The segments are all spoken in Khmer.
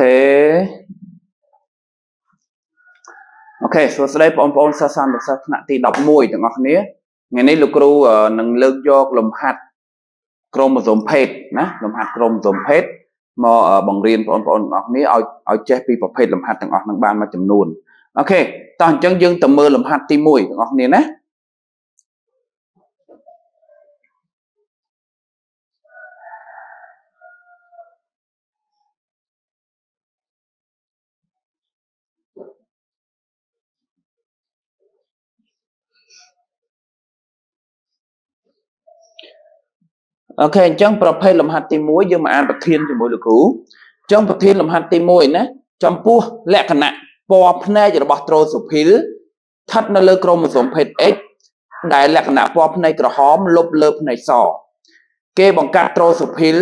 OK OK សួស្តីបងប្អូនសិស្សានុសិស្សថ្នាក់ទី11ទាំងអស់គ្នាថ្ងៃនេះលោកគ្រូនឹងលើកយកលំហាត់ក្រូម៉ូសូមភេទណាលំហាត់ក្រូម៉ូសូមភេទមកបង្រៀនបងប្អូនទាំងអស់គ្នាឲ្យឲ្យចេះពីប្រភេទលំហាត់ទាំងអស់នឹងបានមួយចំនួន OK តោះអញ្ចឹងយើងទៅមើលលំហាត់ទី1ទាំងអស់គ្នាណា អូខេអញ្ចឹងប្រភេទលំហាត់ទី1យើងមកអានប្រធានជាមួយលោកគ្រូអញ្ចឹងប្រធានលំហាត់ទី1ណាចំពោះលក្ខណៈពណ៌ភ្នែករបស់ Drosophil ស្ថិតនៅលើក្រូម៉ូសូមភេទ X ដែលលក្ខណៈពណ៌ភ្នែកក្រហមលុបលើភ្នែកសគេបង្កើត Drosophil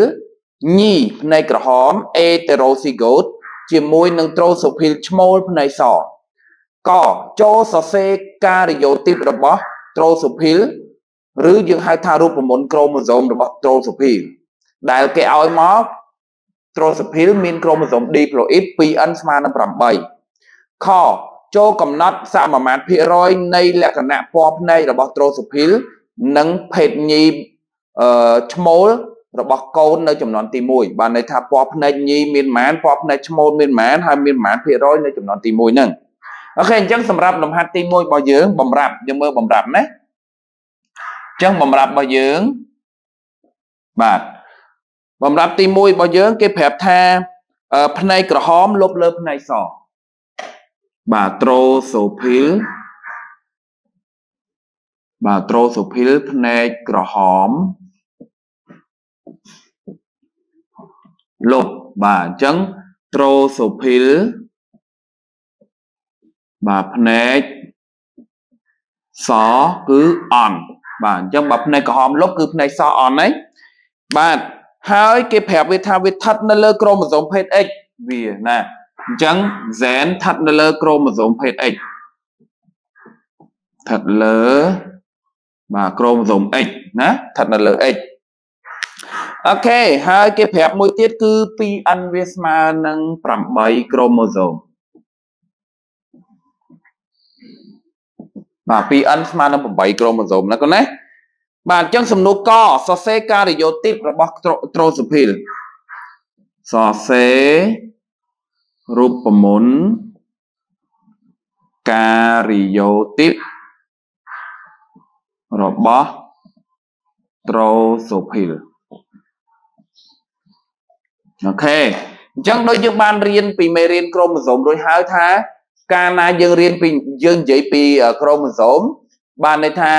ញីភ្នែកក្រហម heterozygote ជាមួយនឹង Drosophil ឈ្មោលភ្នែកសកចូលសរសេរការីយ៉ូទីបរបស់ Drosophil ឬយើងហៅថារូបមន្តក្រូម៉ូសូមរបស់ត្រូសូភីលដែលគេឲ្យមកត្រូសូភីលមានក្រូម៉ូសូម diploid 2n ស្មើនឹង8ខចូលកំណត់សមមាត្រភាគរយនៃលក្ខណៈពណ៌ភ្នែករបស់ត្រូសូភីលនិងភេទញីអឺឈ្មោលរបស់កូននៅចំនួនទី1បានន័យថាពណ៌ភ្នែកញីមានម៉ានពណ៌ភ្នែកឈ្មោលមានម៉ានហើយមានម៉ានភាគរយនៅចំនួនទី1ហ្នឹងអូខេអញ្ចឹងសម្រាប់លំហាត់ទី1របស់យើងបំរាប់យើងមើលបំរាប់ណា ចឹងបំរាប់របស់យើងបាទបំរាប់ទី1របស់យើង គេប្រាប់ថាផ្នែកក្រហមលុបលើផ្នែកសបាទត្រូសូភីលបាទត្រូសូភីលផ្នែកក្រហមលុបបាទអញ្ចឹងត្រូសូភីលបាទផ្នែកសគឺអន់ បាទអញ្ចឹងបើភ្នែកក្រហមលុបគឺភ្នែកសអន់ហ្នឹងបាទហើយគេប្រាប់វាថាវាស្ថិតនៅលើក្រូម៉ូសូមភេទ X វាណាអញ្ចឹង Zen ស្ថិតនៅលើក្រូម៉ូសូមភេទ X ស្ថិតលើបាទក្រូម៉ូសូម X ណាស្ថិតនៅលើ X អូខេហើយគេប្រាប់មួយទៀតគឺ 2n វាស្មើនឹង8ក្រូម៉ូសូម បាទ 2n ស្មើនឹង8ក្រូម៉ូសូមណាកូនណាបាទអញ្ចឹងសំណួរកសរសេរការីយ៉ូទីបរបស់ត្រូសូភីលសរសេររូបមន្តការីយ៉ូទីបរបស់ត្រូសូភីលអូខេអញ្ចឹងដូចយើងបានរៀនពីមេរៀនក្រូម៉ូសូមរួចហើយថា កាលណាយើងរៀនពីយើងនិយាយពីក្រូម៉ូសូមបានន័យថា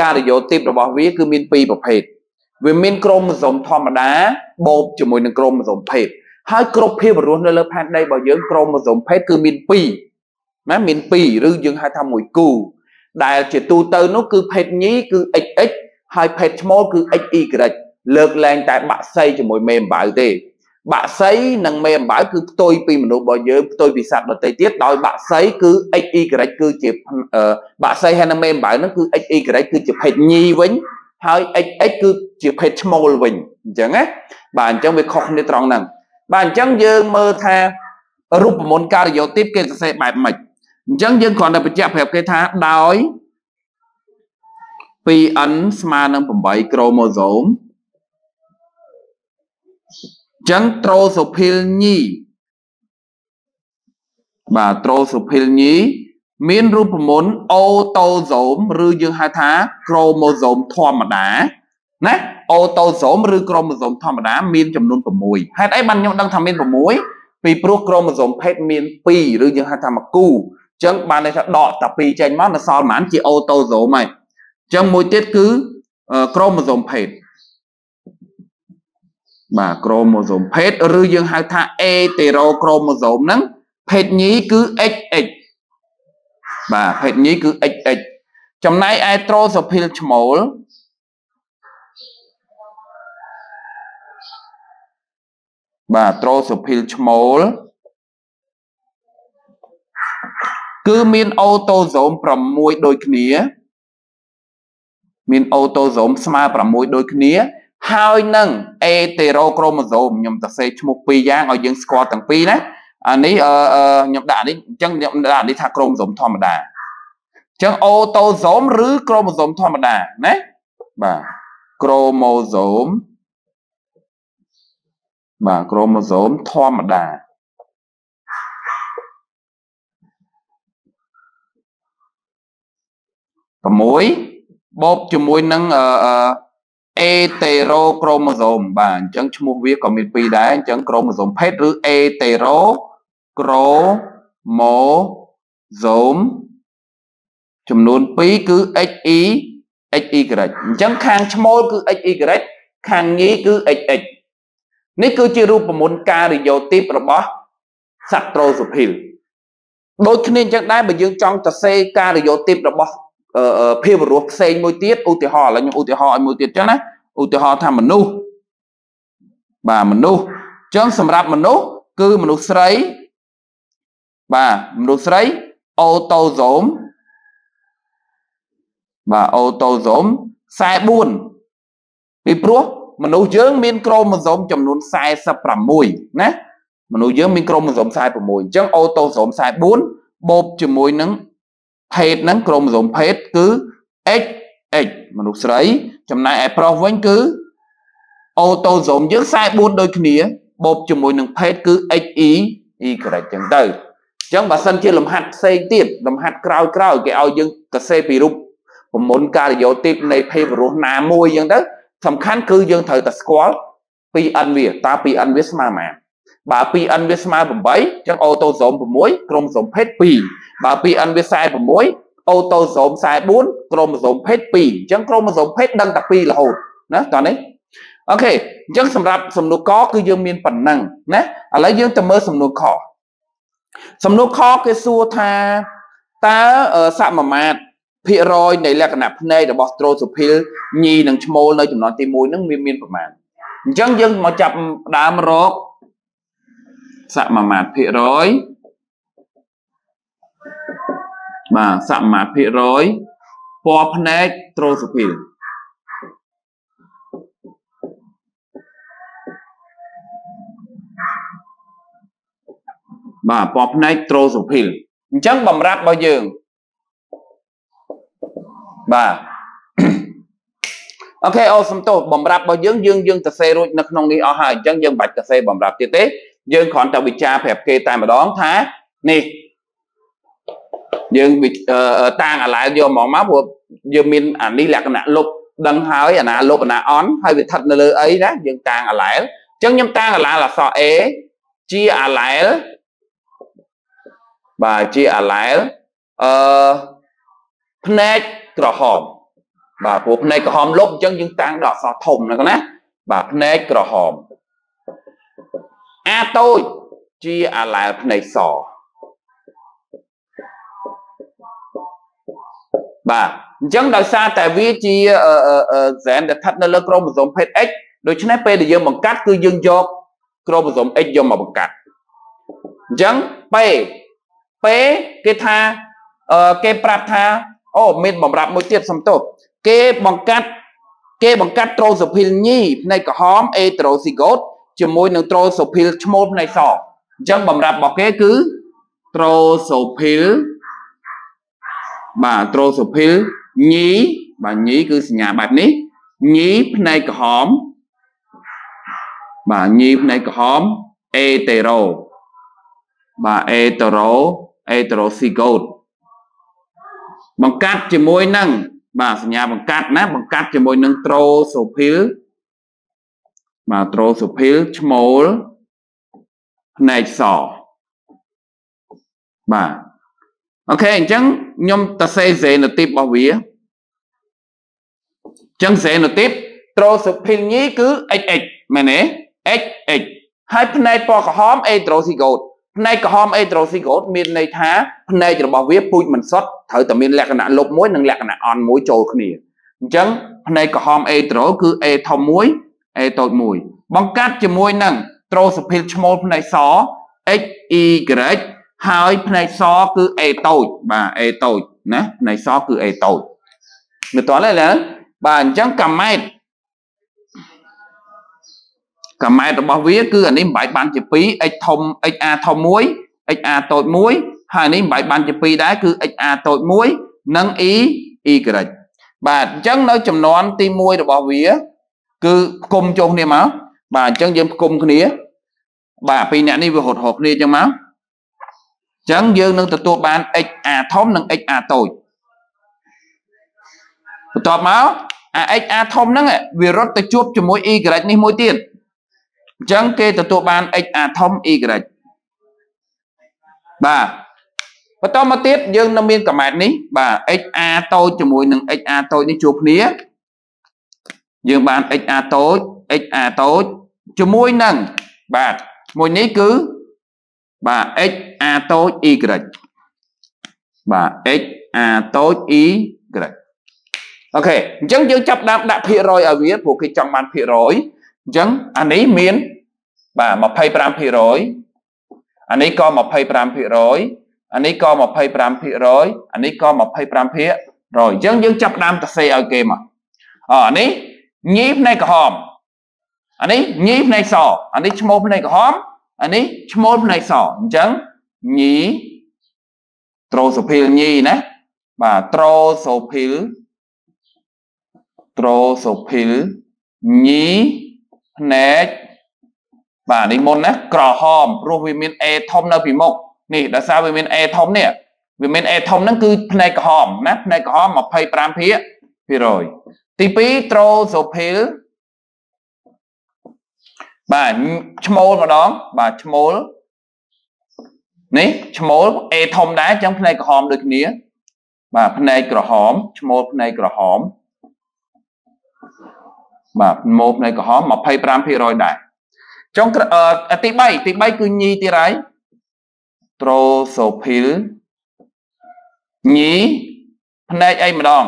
ការីយ៉ូទីបរបស់វាគឺមានពីរប្រភេទវាមានក្រូម៉ូសូមធម្មតាបូកជាមួយនឹងក្រូម៉ូសូមភេទហើយគ្រប់ភាពរស់នៅលើផែនដីរបស់យើងក្រូម៉ូសូមភេទគឺមាន2ណាមាន2ឬយើងហៅថាមួយគូ ដែលជាទូទៅនោះគឺភេទញីគឺ XX ហើយភេទឈ្មោលគឺ XY លើកលែងតែបាក់សីជាមួយមេអំបៅទេ បាក់សីនិងមេអំបៅគឺផ្ទុយពីមនុស្សរបស់យើងផ្ទុយពីសត្វដទៃទៀតដោយបាក់សីគឺ XY គឺជាបាក់សីហើយនិងមេអំបៅហ្នឹងគឺ XY គឺជាភេទញីវិញហើយ XX គឺជាភេទឈ្មោលវិញអញ្ចឹងណាបាទអញ្ចឹងវាខុសគ្នាត្រង់ហ្នឹងបាទអញ្ចឹងយើងមើលថារូបមន្តការីយ៉ូទីបគេសរសេរបែបម៉េចអញ្ចឹងយើងគ្រាន់តែបញ្ជាក់ប្រាប់គេថាដោយ 2n ស្មើនឹង8ក្រូម៉ូសូម ចឹងត្រូសូភីលញីបាទត្រូសូភីលញីមានរូបមន្តអូតូសូមឬយើងហៅថាក្រូម៉ូសូមធម្មតាណាអូតូសូមឬក្រូម៉ូសូមធម្មតាមានចំនួន6ហេតុអីបានខ្ញុំដឹងថាមាន6ពីព្រោះក្រូម៉ូសូមភេទមាន2ឬយើងហៅថាមួយគូអញ្ចឹងបានន័យថាដកតែ2ចេញមកនៅសល់ប៉ុន្មានជាអូតូសូមហើយអញ្ចឹងមួយទៀតគឺក្រូម៉ូសូមភេទ បាទក្រូម៉ូសូមភេទឬយើងហៅថាអេតេរ៉ូក្រូម៉ូសូមហ្នឹងភេទញីគឺ XX បាទភេទញីគឺ XX ចំណែកឯត្រូសូភីលឈ្មោលបាទត្រូសូភីលឈ្មោលគឺមានអូតូសូម6ដូចគ្នា មានអូតូសូមស្មើ6ដូចគ្នា ហើយនឹងអេតេរ៉ូក្រូម៉ូសូមខ្ញុំសរសេរឈ្មោះពីរយ៉ាងឲ្យយើងស្គាល់ទាំងពីរណាអានេះអឺខ្ញុំដាក់នេះអញ្ចឹងខ្ញុំដាក់នេះថាក្រូម៉ូសូមធម្មតាអញ្ចឹងអូតូសូមឬក្រូម៉ូសូមធម្មតាណាបាទក្រូម៉ូសូមបាទក្រូម៉ូសូមធម្មតា6បូកជាមួយនឹងអឺ អេតេរ៉ូក្រូម៉ូសូមបាទអញ្ចឹងឈ្មោះវាក៏មានពីរដែរអញ្ចឹងក្រូម៉ូសូមភេទឬអេតេរ៉ូក្រូម៉ូសូមចំនួន2គឺ XE XY អញ្ចឹងខាងឈ្មោលគឺ XY ខាងញីគឺ XX នេះគឺជារូបមន្តការិយោទីបរបស់សត្រូសុភិលដូចគ្នាអញ្ចឹងដែរបើយើងចង់សរសេរការិយោទីបរបស់ ភាវរស់ផ្សេងមួយទៀតឧទាហរណ៍ឥឡូវខ្ញុំឧទាហរណ៍ឲ្យមួយទៀតចឹងណាឧទាហរណ៍ថាមនុស្សបាទមនុស្សចឹងសម្រាប់មនុស្សគឺមនុស្សស្រីបាទមនុស្សស្រីអូតូសូមបាទអូតូសូម44ពីព្រោះមនុស្សយើងមានក្រូម៉ូសូមចំនួន46ណាមនុស្សយើងមានក្រូម៉ូសូម46អញ្ចឹងអូតូសូម44បូកជាមួយនឹង ភេទហ្នឹងក្រូម៉ូសូមភេទគឺ XX មនុស្សស្រី ចំណែកឯប្រុសវិញគឺអូតូសូមយើង44ដូចគ្នាបូកជាមួយនឹងភេទគឺ XE Y ចឹងទៅអញ្ចឹងបើសិនជាលំហាត់ផ្សេងទៀតលំហាត់ក្រោយក្រោយគេឲ្យយើងកសេពីរូបប្រមុនការិយោទីបនៃភេទរស់ណាមួយអញ្ចឹងទៅសំខាន់គឺយើងត្រូវតែស្គាល់ 2n វាតើ 2n វាស្មើប៉ុន្មាន បើ 2n វាស្មើ8អញ្ចឹងអូតូសូម6ក្រុមសូមភេទ2បើ 2n វា46អូតូសូម44ក្រុមសូមភេទ2អញ្ចឹងក្រុមសូមភេទដឹងតែ2រហូតណាតោះនេះអូខេអញ្ចឹងសម្រាប់សំណួរកគឺយើងមានប៉ុណ្ណឹងណាឥឡូវយើងទៅមើលសំណួរខសំណួរខគេសួរថាតើសមាមាត្រភាគរយនៃលក្ខណៈភ្នែករបស់ត្រូសូភីលញីនិងឈ្មោលនៅចំណុចទី1ហ្នឹងវាមានប្រមាណអញ្ចឹងយើងមកចាប់ដើមរក សមាមាត្រភាគរយបាទសមាមាត្រភាគរយពណ៌ភ្នែកត្រូសូភីលបាទពណ៌ភ្នែកត្រូសូភីលអញ្ចឹងបំរាប់របស់យើងបាទអូខេអូសំទោសបំរាប់របស់យើងយើងយើងសរសេររួចនៅក្នុងនេះអស់ហើយអញ្ចឹងយើងមិនបាច់សរសេរបំរាប់ទៀតទេ យើងគ្រាន់តែវិចារប្រាប់គេតែម្ដងថានេះយើងតាំងអាឡែយកមកមកព្រោះយើងមានអានេះលក្ខណៈលុបដឹងហើយអាណាលុបអាណាអន់ហើយវាស្ថិតនៅលើអីណាយើងតាំងអាឡែអញ្ចឹងខ្ញុំតាំងអាឡែអក្សរ A ជាអាឡែបាទជាអាឡែអឺភ្នែកក្រហមបាទព្រោះភ្នែកក្រហមលុបអញ្ចឹងយើងតាំងដល់អក្សរធំហ្នឹងណាបាទភ្នែកក្រហម អាតូចជាអាឡែភ្នែកសបាទអញ្ចឹងដោយសារតែវាជាហ្សែនដែលស្ថិតនៅលើក្រូម៉ូសូមភេទ X ដូច្នេះពេលដែលយើងបង្កាត់គឺយើងយកក្រូម៉ូសូម X យកមកបង្កាត់អញ្ចឹងពេលពេលគេថាគេប្រាប់ថាអូមានបំរាប់មួយទៀតសំទោសគេបង្កាត់គេបង្កាត់ត្រូសូភីលញីផ្នែកក្រហមអេត្រូស៊ីហ្គូត ជាមួយនឹងត្រូសូភីលឈ្មោលផ្នែកសអញ្ចឹងបំរាប់របស់គេគឺត្រូសូភីលបាទត្រូសូភីលញីបាទញីគឺសញ្ញាបែបនេះញីផ្នែកក្រហមបាទញីផ្នែកក្រហមអេតេរ៉ូបាទអេតេរ៉ូអេតេរ៉ូស៊ីហ្គូតបង្កាត់ជាមួយនឹងបាទសញ្ញាបង្កាត់ណាបង្កាត់ជាមួយនឹងត្រូសូភីល បាទត្រូសូភីលឈ្មោលផ្នែកសបាទអូខេអញ្ចឹងខ្ញុំតសេសេនទីបរបស់វាអញ្ចឹងសេនទីបត្រូសូភីលញីគឺ XX មែនទេ XX ហើយផ្នែកពណ៌ក្រហម A ត្រូស៊ីហ្គូតផ្នែកក្រហមអេត្រូស៊ីកូតមានន័យថាផ្នែករបស់វាពូជមិនសុទ្ធត្រូវតែមានលក្ខណៈលុបមួយនិងលក្ខណៈអន់មួយចូលគ្នាអញ្ចឹងផ្នែកក្រហមអេត្រូគឺ A ធំមួយ A តូចមួយបង្កាត់ជាមួយនឹងត្រូសភិលឈ្មោលផ្នែកស X Y ហើយផ្នែកសគឺ A តូចបាទ A តូចណាផ្នែកសគឺ A តូចមើលតើឡើយបាទអញ្ចឹងកាម៉ែតកាម៉ែត្ររបស់វាគឺអានេះបំបែកបានជា2 x ធំ xa ធំ1 xa តូច1ហើយនេះបំបែកបានជា2ដែរគឺ xa តូច1និង e y បាទអញ្ចឹងនៅចំនួនទី1របស់វា គឺផ្គុំចុះគ្នាមកបាទអញ្ចឹងយើងផ្គុំគ្នាបាទពីរអ្នកនេះវាហត់ហោគ្នាអញ្ចឹងមកអញ្ចឹងយើងនឹងទទួលបាន xa ធំនិង xa តូចបន្ទាប់មកអា xa ធំហ្នឹងវារត់ទៅជួបជាមួយ y នេះមួយទៀតអញ្ចឹងគេទទួលបាន xa ធំ y បាទបន្តមកទៀតយើងនៅមានកំណត់នេះបាទ xa តូចជាមួយនឹង xa តូចនេះជួបគ្នា យើងបាន xa តូច xa តូចជាមួយនឹងបាទមួយនេះគឺបាទ xa តូច y បាទ xa តូច y អូខេអញ្ចឹងយើងចាប់ដើមដាក់ភាគរយឲ្យវាព្រោះគេចង់បានភាគរយអញ្ចឹងអានេះមានបាទ25%អានេះក៏25%អានេះក៏25%អានេះក៏25%អញ្ចឹងយើងចាប់ដើមទៅសេឲ្យគេមកអអានេះ ញីផ្នែកក្រហមអានេះញីផ្នែកសអានេះឈ្មោះផ្នែកក្រហមអានេះឈ្មោះផ្នែកសអញ្ចឹងញីត្រូសូភីលញីណាបាទត្រូសូភីលត្រូសូភីលញីភ្នែកបាទនេះមុនណាក្រហមព្រោះវាមាន A ធំនៅពីមុខនេះដោយសារវាមាន A ធំនេះវាមាន A ធំហ្នឹងគឺផ្នែកក្រហមណាផ្នែកក្រហម25ភាគភាគរយ ទី2ត្រូសូភីលបាទឈ្មោលម្ដងបាទឈ្មោលនេះឈ្មោល A ធំដែរអញ្ចឹងផ្នែកក្រហមដូចគ្នា បាទផ្នែកក្រហមឈ្មោលផ្នែកក្រហមបាទម៉ូផ្នែកក្រហម25%ដែរចុងទី3ទី3គឺញីទៀតហើយត្រូសូភីលញីផ្នែកអីម្ដង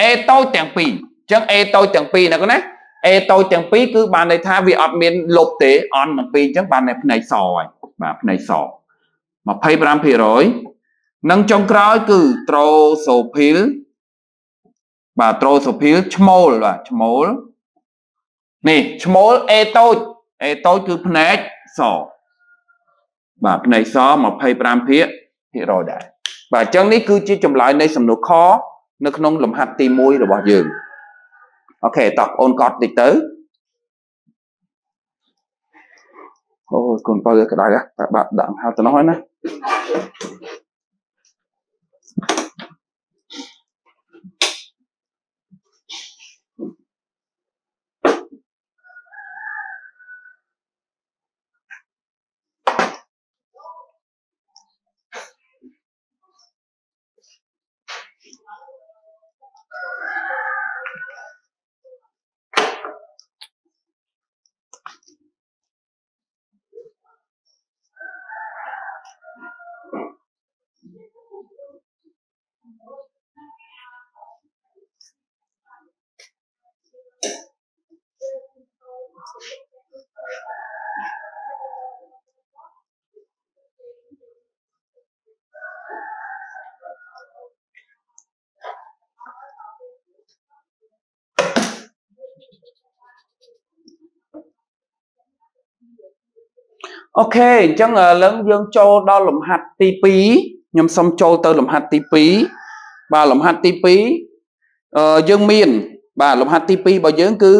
អេតូចទាំងពីរអញ្ចឹងអេតូចទាំងពីរណាកូនណាអេតូចទាំងពីរគឺបានន័យថាវាអត់មានលុបទេអនទាំងពីរអញ្ចឹងបាននៅផ្នែកសហើយបាទផ្នែកស25%និងចុងក្រោយគឺត្រូសូភីលបាទត្រូសូភីលឈ្មោលបាទឈ្មោលនេះឈ្មោលអេតូចអេតូចគឺផ្នែកសបាទផ្នែកស25ភាគភាគរយដែរបាទអញ្ចឹងនេះគឺជាចម្លើយនៃសំណួរខ នៅក្នុងលំហាត់ទី1របស់យើងអូខេតោះបងអូនកត់តិចទៅអូកូនបើក្តៅបាក់ដាក់ហៅទៅនោះហើយណា អូខេអញ្ចឹងឥឡូវយើងចូលដល់លំហាត់ទី2ខ្ញុំសុំចូលទៅលំហាត់ទី2បាទលំហាត់ទី2អឺយើងមាន បាទលំហាត់ទី2របស់យើងគឺ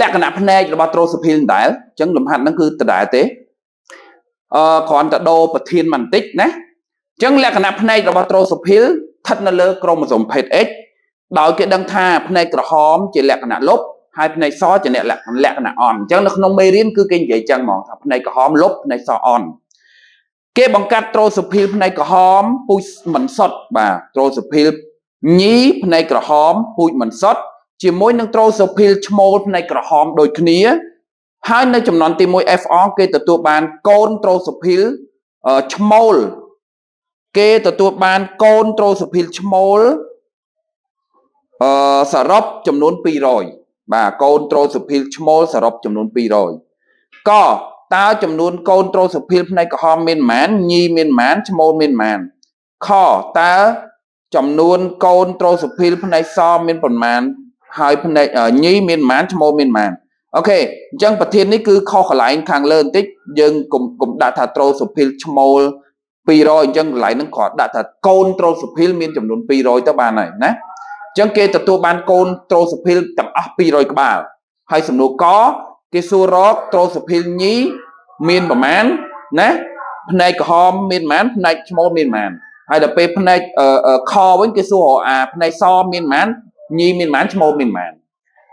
លក្ខណៈភ្នែករបស់ត្រូសូភីលដដែលអញ្ចឹងលំហាត់ហ្នឹងគឺដដែលទេអឺគ្រាន់តែដូរប្រធានបន្តិចណាអញ្ចឹងលក្ខណៈភ្នែករបស់ត្រូសូភីលស្ថិតនៅលើក្រូម៉ូសូមភេទ X ដោយគេដឹងថាភ្នែកក្រហមជាលក្ខណៈលុប ហើយភ្នែកសជាអ្នកលក្ខណៈអន់អញ្ចឹងនៅក្នុងមេរៀនគឺគេនិយាយចឹងហ្មងថាភ្នែកក្រហមលុបភ្នែកសអន់គេបង្កាត់ត្រូសូភីលភ្នែកក្រហមពូជមិនសុទ្ធបាទត្រូសូភីលញីភ្នែកក្រហមពូជមិនសុទ្ធជាមួយនឹងត្រូសូភីលឈ្មោលភ្នែកក្រហមដូចគ្នា ហើយនៅចំនួនទី1 FR គេទទួលបានកូនត្រូសូភីលឈ្មោលគេទទួលបានកូនត្រូសូភីលឈ្មោលអឺសរុបចំនួន200 បាទកូនត្រូសូភីលឈ្មោលសរុបចំនួន200កតើចំនួនកូនត្រូសូភីលផ្នែកក្រហមមានប៉ុន្មានញីមានប៉ុន្មានឈ្មោលមានប៉ុន្មានខតើចំនួនកូនត្រូសូភីលផ្នែកសមានប៉ុន្មានហើយផ្នែកញីមានប៉ុន្មានឈ្មោលមានប៉ុន្មានអូខេអញ្ចឹងប្រធាននេះគឺខុសកន្លែងខាងលើបន្តិចយើងកុំកុំដាក់ថាត្រូសុភិលឈ្មោល200អញ្ចឹងកន្លែងហ្នឹងគាត់ដាក់ថាកូនត្រូសុភិលមានចំនួន200ទៅបានហើយណាអញ្ចឹងគេទទួលបានកូនត្រូសុភិលទាំងអស់200ក្បាលហើយសំណួរកគេសួររកត្រូសុភិលញីមានប្រមាណណាផ្នែកក្រហមមានប្រមាណផ្នែកឈ្មោលមានប្រមាណហើយដល់ពេលផ្នែកខវិញគេសួរអាផ្នែកសមានប្រមាណញីមានប្រមាណឈ្មោលមានប្រមាណ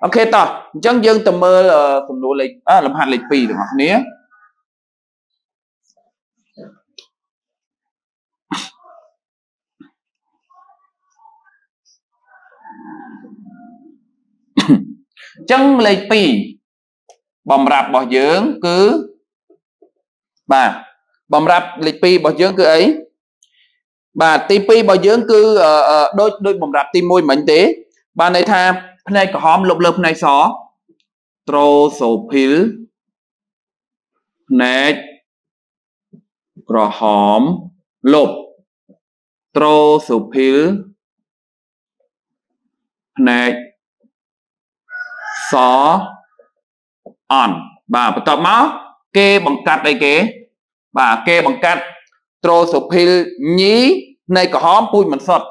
អូខេតោះអញ្ចឹងយើងទៅមើលសំណួរលេខលំហាត់លេខ2ទាំងអស់គ្នា អញ្ចឹងលេខ2បំរាប់របស់យើងគឺបាទបំរាប់លេខ2របស់យើងគឺអីបាទទី2របស់យើងគឺដូចដូចបំរាប់ទី1មិញទេ បាទន័យថាផ្នែកក្រហមលុបលើផ្នែកសត្រូសូភីលផ្នែកក្រហមលុបត្រូសូភីលផ្នែក សអន់បាទបន្ទាប់មកគេបង្កាត់អីគេ បាទគេបង្កាត់ត្រូសូភីលញីនៃក្រហមពូជមិនសុទ្ធ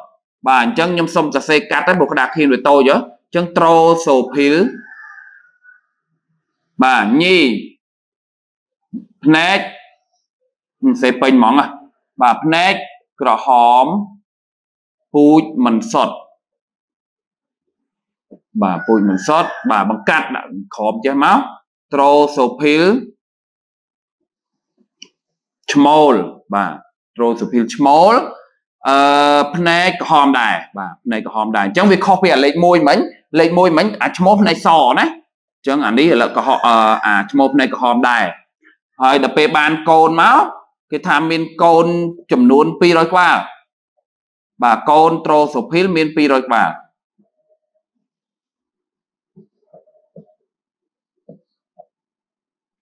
បាទអញ្ចឹងខ្ញុំសុំសរសេរកាត់ទៅបុកក្តារខៀនវាតូចហ៎អញ្ចឹងត្រូសូភីលបាទញីផ្នែកសេពេញហ្មងបាទផ្នែកក្រហមពូជមិនសុទ្ធ បាទពូជមិនសុទ្ធបាទបង្កាត់ដាក់ក្រមចេះមកត្រូសូភីលឈ្មោលបាទត្រូសូភីលឈ្មោលអឺផ្នែកក្រហមដែរបាទផ្នែកក្រហមដែរអញ្ចឹងវាខុសពីអាលេខ1មិញលេខ1មិញអាឈ្មោះផ្នែកសណាអញ្ចឹងអានេះឥឡូវក្រហមអាឈ្មោះផ្នែកក្រហមដែរហើយដល់ពេលបានកូនមកគេថាមានកូនចំនួន200ក្បាលបាទកូនត្រូសូភីលមាន200ក្បាល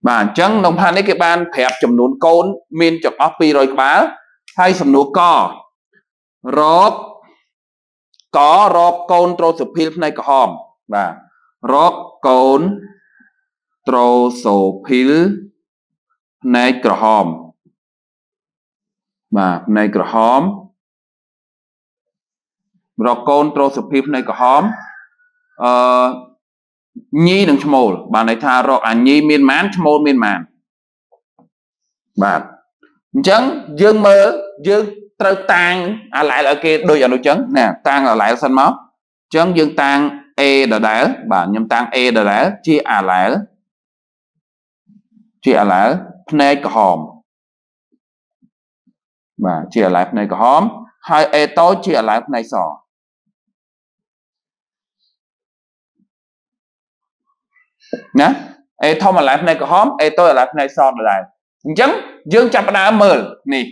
បាទអញ្ចឹងក្នុងផាននេះគេបានប្រាប់ចំនួនកូន មានចង្អស់200ក្បាលហើយសំណួរករករកកូនត្រូសូភីលផ្នែកក្រហមបាទរកកូនត្រូសូភីលផ្នែកក្រហមបាទផ្នែកក្រហមរកកូនត្រូសូភីលផ្នែកក្រហមអឺ ញីនិងឈ្មោលបានន័យថារកអាញីមានម៉ានឈ្មោលមានម៉ានបាទអញ្ចឹងយើងមើលយើងត្រូវតាំងអាឡែលឲ្យគេដូចអានោះចឹងណាតាំងអាឡែលសិនមកអញ្ចឹងយើងតាំង A ដដែលបាទខ្ញុំតាំង A ដដែលជាអាឡែលជាអាឡែលផ្នែកក្រហមបាទជាអាឡែលផ្នែកក្រហមហើយ A តូចជាអាឡែលផ្នែកស ណាអេធំអាឡែផ្នែកក្រហមអេតូចអាឡែផ្នែកសដដែលអញ្ចឹងយើងចាប់ផ្ដើមមើលនេះ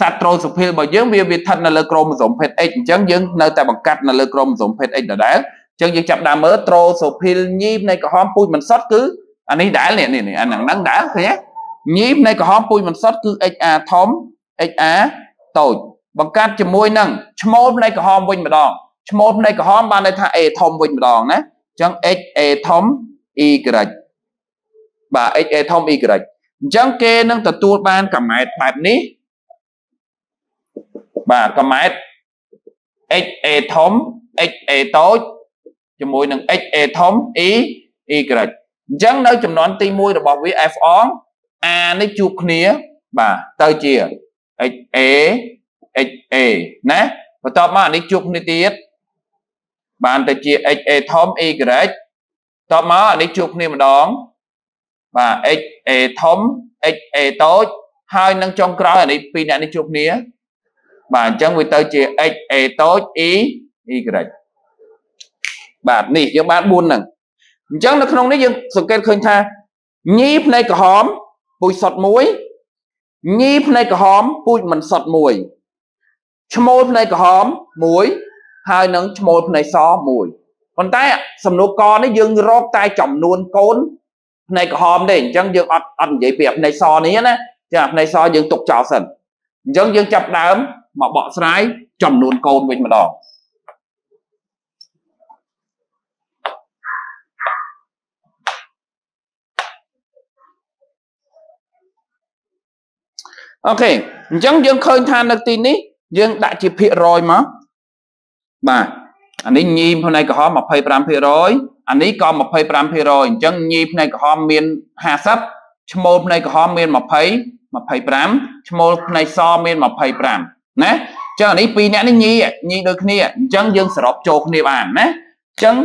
សត្វត្រូសុភិលរបស់យើងវាវាស្ថិតនៅលើក្រូម៉ូសូមភេទ X អញ្ចឹងយើងនៅតែបង្កាត់នៅលើក្រូម៉ូសូមភេទ X ដដែលអញ្ចឹងយើងចាប់ដើមមើលត្រូសូភីលញីនៃក្រហមពូជមិនសុទ្ធគឺអានេះដែលនេះនេះអាហ្នឹងហ្នឹងដែលឃើញទេញីនៃក្រហមពូជមិនសុទ្ធគឺ XA ធំ XA តូចបង្កើតជាមួយនឹងឈ្មោលនៃក្រហមវិញម្ដងឈ្មោលនៃក្រហមបានន័យថា A ធំវិញម្ដងណាអញ្ចឹង XA ធំ y បាទ x a ធំ y អញ្ចឹងគេនឹងទទួលបានកម្មែតបែបនេះបាទកម្មែត x a ធំ x a តូចជាមួយនឹង x a ធំ y y អញ្ចឹងនៅចំនួនទី1របស់វា f អង a នេះជួបគ្នាបាទទៅជា x a x a ណាបន្ទាប់មកអានេះជួបគ្នាទៀតបានទៅជា x a ធំ y តបមកអានេះជួបគ្នាម្ដងបាទ x a ធំ x a តូចហើយនឹងចុងក្រោយអានេះពីរអ្នកនេះជួបគ្នាបាទអញ្ចឹងវាទៅជា x a តូច e y បាទនេះយើងបាន4ហ្នឹងអញ្ចឹងនៅក្នុងនេះយើងសង្កេតឃើញថាញីផ្នែកក្រហមពូជសុតមួយញីផ្នែកក្រហមពូជមិនសុតមួយឈ្មោលផ្នែកក្រហមមួយហើយនឹងឈ្មោលផ្នែកសមួយ ប៉ុន្តែសំណួរកនេះយើងរកតែចំនួនកូនផ្នែកក្រហមទេអញ្ចឹងយើងអត់អត់និយាយពីផ្នែកសនេះណាចាផ្នែកសយើងទុកចោលសិនអញ្ចឹងយើងចាប់ដើមមកបកស្រាយចំនួនកូនវិញម្ដងអូខេអញ្ចឹងយើងឃើញថានៅទីនេះយើងដាក់ជាភាគរយមកបាទ អានេះញីផ្នែកក្រហម25%អានេះក៏25%អញ្ចឹងញីផ្នែកក្រហមមាន50ឈ្មោលផ្នែកក្រហមមាន20 25ឈ្មោលផ្នែកសមាន25ណាចឹងអានេះពីរអ្នកនេះញីញីដូចគ្នាអញ្ចឹងយើងសរុបចូលគ្នាបានណាអញ្ចឹង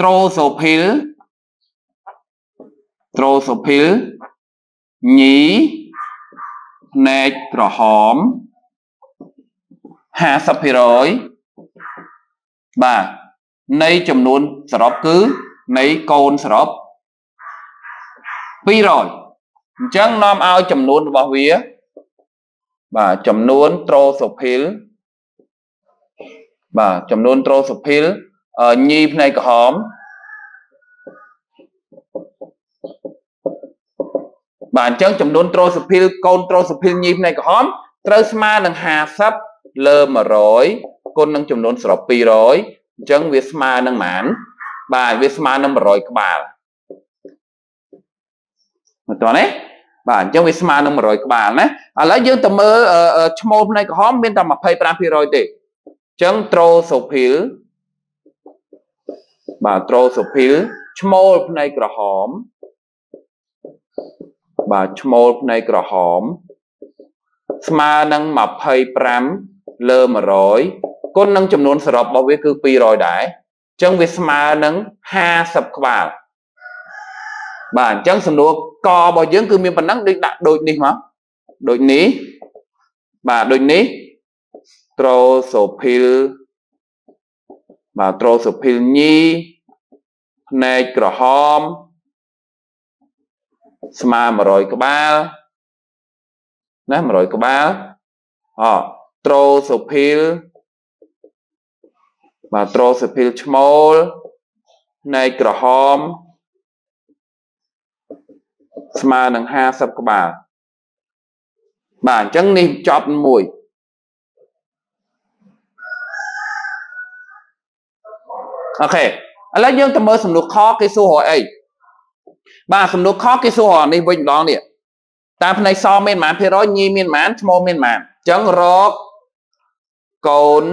ត្រូសូភីលត្រូសូភីលញីផ្នែកក្រហម50% បាទនៃចំនួនសរុបគឺនៃកូនសរុប200អញ្ចឹងនាំឲ្យចំនួនរបស់វាបាទចំនួនត្រូសូភីលបាទចំនួនត្រូសូភីលញីផ្នែកក្រហមបាទអញ្ចឹងចំនួនត្រូសូភីលកូនត្រូសូភីលញីផ្នែកក្រហមត្រូវស្មើនឹង50លើ100 គុណនឹងចំនួនសរុប200អញ្ចឹងវាស្មើនឹងប៉ុន្មានបាទវាស្មើនឹង100ក្បាលមើលតើណាបាទអញ្ចឹងវាស្មើនឹង100ក្បាលណាឥឡូវយើងទៅមើលឈ្មោលផ្នែកក្រហមមានតែ25%ទេអញ្ចឹងត្រូសូភីលបាទត្រូសូភីលឈ្មោលផ្នែកក្រហមបាទឈ្មោលផ្នែកក្រហម ស្មើនឹង25លើ100 គុណនឹងចំនួនសរុបរបស់វាគឺ200ដែរអញ្ចឹងវាស្មើនឹង50ក្បាលបាទអញ្ចឹងសំណួរករបស់យើងគឺមានប៉ុណ្ណឹងដូចដាក់ដូចនេះមកដូចនេះបាទដូចនេះត្រូសូភីលបាទត្រូសូភីលញីផ្នែកក្រហមស្មើ100ក្បាលណា100ក្បាលអត្រូសូភីល បាទត្រូសភិលឈ្មោលនៃក្រហមស្មើនឹង50ក្បាលបាទអញ្ចឹងនេះចប់មួយអូខេឥឡូវយើងទៅមើលសំណួរខគេសួររកអីបាទសំណួរខគេសួររកនេះវិញម្ដងនេះតាមផ្នែកសមានប៉ុន្មានភាគរយញីមានប៉ុន្មានឈ្មោះមានប៉ុន្មានអញ្ចឹងរកកូន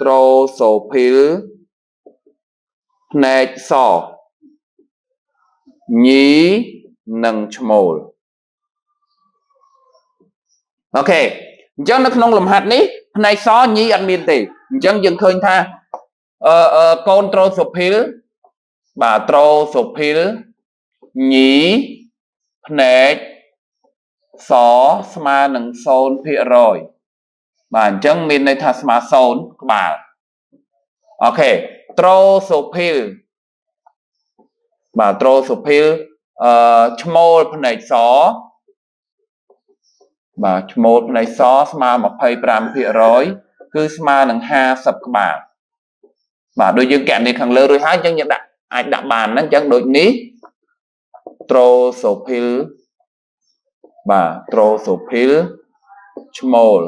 ត្រូសូភីលផ្នែកសញីនិងឈ្មោលអូខេអញ្ចឹងនៅក្នុងលំហាត់នេះផ្នែកសញីអត់មានទេអញ្ចឹងយើងឃើញថាអឺអឺកូនត្រូសូភីលបាទត្រូសូភីលញីផ្នែកសស្មើនឹង0% បាទអញ្ចឹងមានន័យថាស្មើ0ក្បាលអូខេត្រូសូភីលបាទត្រូសូភីលអឺឈ្មោលផ្នែកសបាទឈ្មោលផ្នែកសស្មើ25%គឺស្មើនឹង50ក្បាលបាទដូចយើងកណនីខាងលើរួចហើយអញ្ចឹងយើងដាក់អាចដាក់បានហ្នឹងអញ្ចឹងដូចនេះត្រូសូភីលបាទត្រូសូភីលឈ្មោល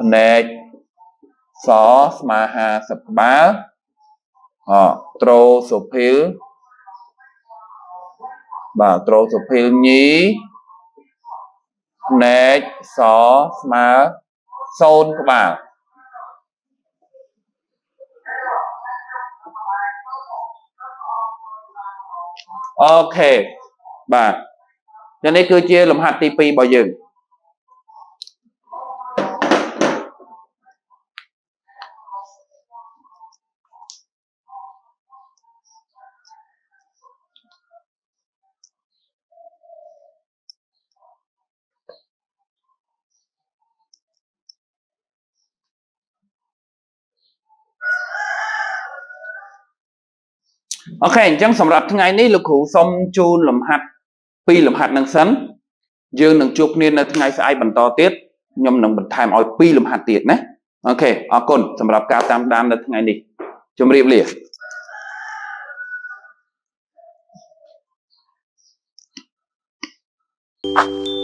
ផ្នែកសស្មើ50ក្បាលអត្រូសូភីលបាទត្រូសូភីលញីផ្នែកសស្មើ0ក្បាលអូខេបាទនេះគឺជាលំហាត់ទី2របស់យើង OK អញ្ចឹងសម្រាប់ថ្ងៃនេះលោកគ្រូសូមជូនលំហាត់ពីរលំហាត់នឹងសិនយើងនឹងជួបគ្នានៅថ្ងៃស្អែកបន្តទៀតខ្ញុំនឹងបន្ថែមឲ្យពីរលំហាត់ទៀតណា OK អរគុណសម្រាប់ការតាមដាននៅថ្ងៃនេះជម្រាបលា you